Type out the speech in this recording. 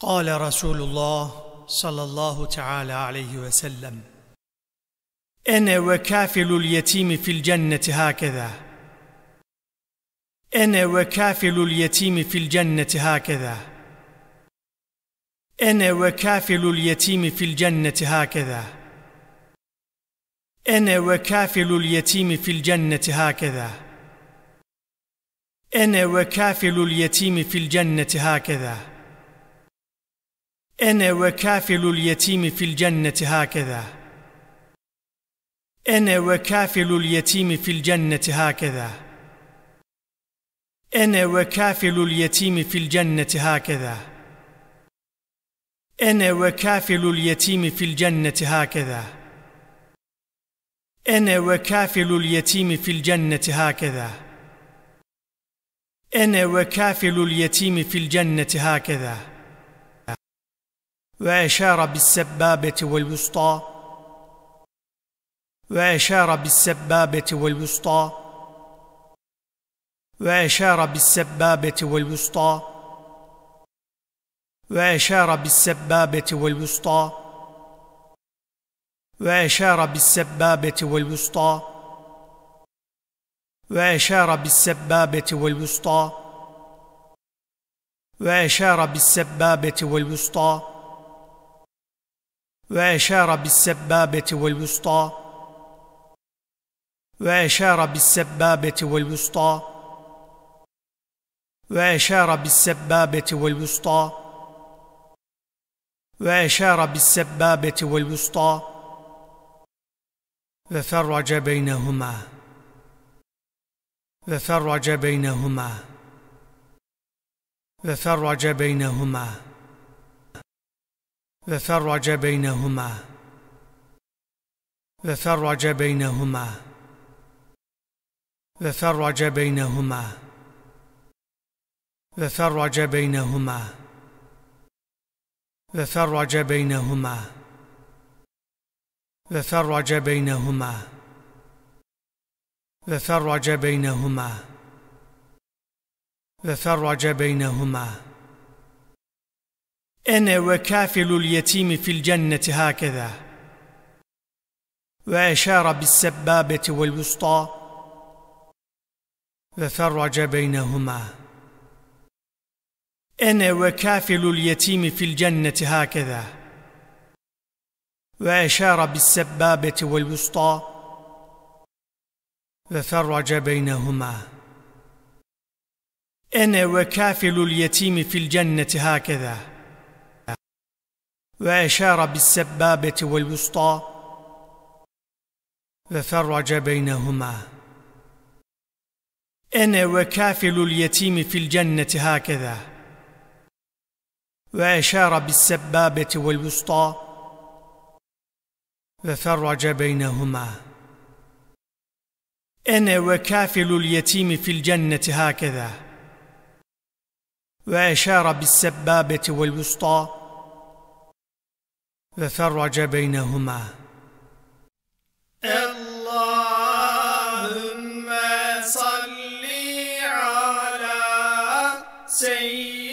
قال رسول الله صلى الله تعالى عليه وسلم أنا وكافل اليتيم في الجنة هكذا. أنا وكافل اليتيم في الجنة هكذا. أنا وكافل اليتيم في الجنة هكذا. أنا وكافل اليتيم في الجنة هكذا. أنا وكافل اليتيم في الجنة هكذا. أنا وكافل اليتيم في الجنة هكذا. أنا وكافل اليتيم في الجنة هكذا. أنا وكافل اليتيم في الجنة هكذا. أنا وكافل اليتيم في الجنة هكذا. أنا وكافل اليتيم في الجنة هكذا. أنا وكافل اليتيم في الجنة هكذا. وأشار بالسبابة والوسطى. وأشار بالسبابة والوسطى. وأشار بالسبابة والوسطى. وأشار بالسبابة والوسطى. وأشار بالسبابة والوسطى. وأشار بالسبابة والوسطى. وأشار بالسبابة والوسطى. وأشار بالسبابة والوسطى. وأشار بالسبابة والوسطى. وأشار بالسبابة والوسطى. وأشار بالسبابة والوسطى. وفرج بينهما. وفرج بينهما. وفرج بينهما. وفرج بينهما. وفرج بينهما. وفرج بينهما. وفرج بينهما. وفرج بينهما. وفرج بينهما. وفرج بينهما. وفرج بينهما. أنا وكافل اليتيم في الجنة هكذا. وأشار بالسبابة والوسطى. وفرج بينهما. أنا وكافل اليتيم في الجنة هكذا. وأشار بالسبابة والوسطى. وفرج بينهما. أنا وكافل اليتيم في الجنة هكذا. وأشار بالسبابة والوسطى وفرج بينهما. أنا وكافل اليتيم في الجنة هكذا. وأشار بالسبابة والوسطى وفرج بينهما. أنا وكافل اليتيم في الجنة هكذا. وأشار بالسبابة والوسطى ففرج بينهما. اللهم صل على سيدنا